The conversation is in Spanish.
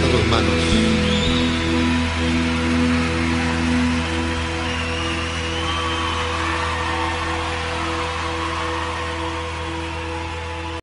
levanta tus manos.